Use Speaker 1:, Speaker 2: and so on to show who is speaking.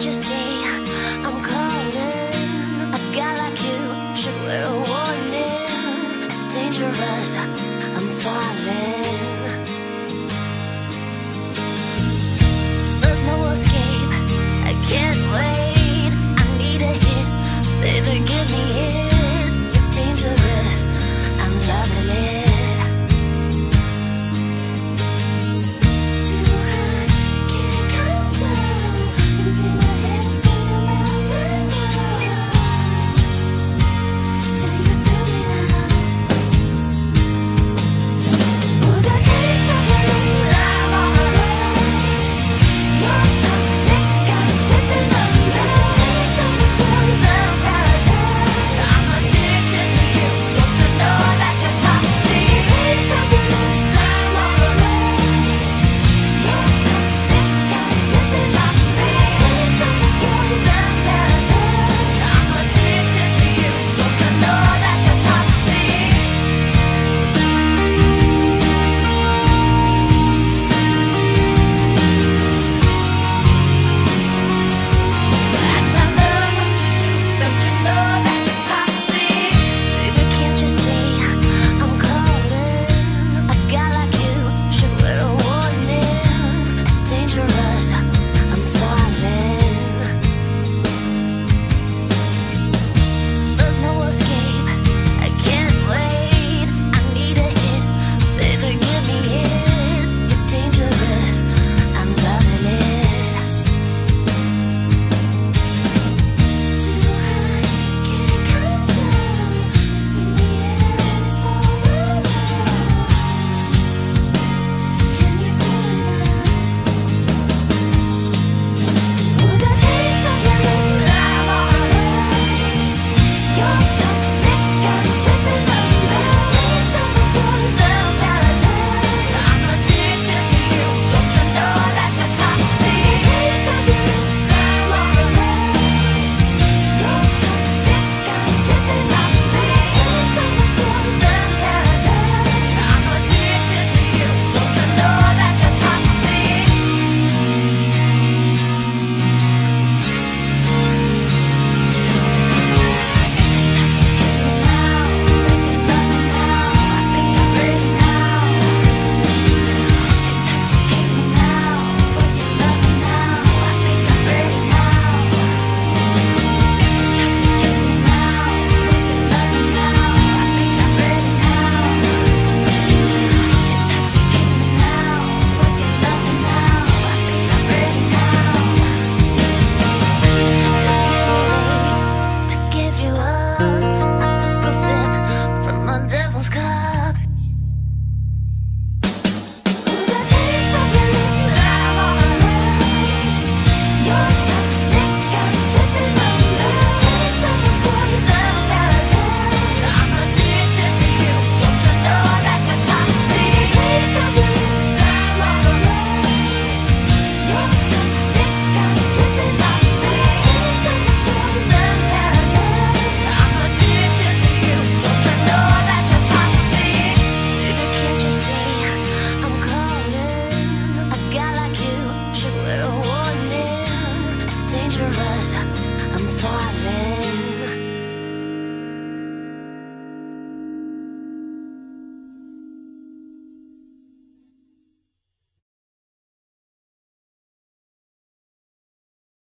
Speaker 1: say. I'm calling. A guy like you should wear a warning. It's dangerous. I'm falling. There's no escape. I'm falling.